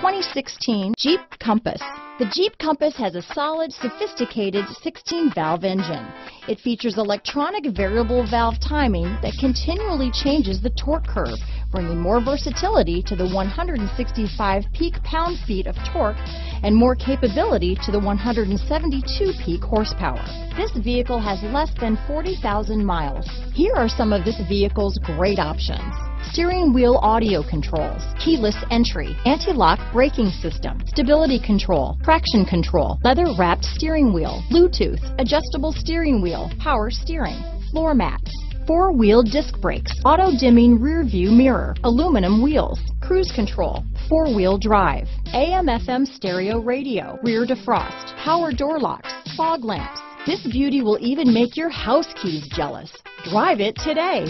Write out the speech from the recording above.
2016 Jeep Compass. The Jeep Compass has a solid, sophisticated 16-valve engine. It features electronic variable valve timing that continually changes the torque curve, bringing more versatility to the 165 peak pound-feet of torque and more capability to the 172 peak horsepower. This vehicle has less than 40,000 miles. Here are some of this vehicle's great options steering wheel audio controls, keyless entry, anti-lock braking system, stability control, traction control, leather wrapped steering wheel, Bluetooth, adjustable steering wheel, power steering, floor mats, four-wheel disc brakes, auto-dimming rear view mirror, aluminum wheels, cruise control, four-wheel drive, AM-FM stereo radio, rear defrost, power door locks, fog lamps. This beauty will even make your house keys jealous. Drive it today.